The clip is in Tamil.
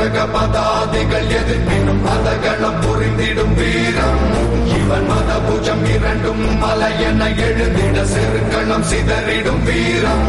உலக மதாதிகள் எதிர்ப்பினும் மதகளம் புரிந்திடும் வீரம். இவன் மத பூஜம் இரண்டும் மலை என எழுதிட செருக்களம் சிதறிடும் வீரம்.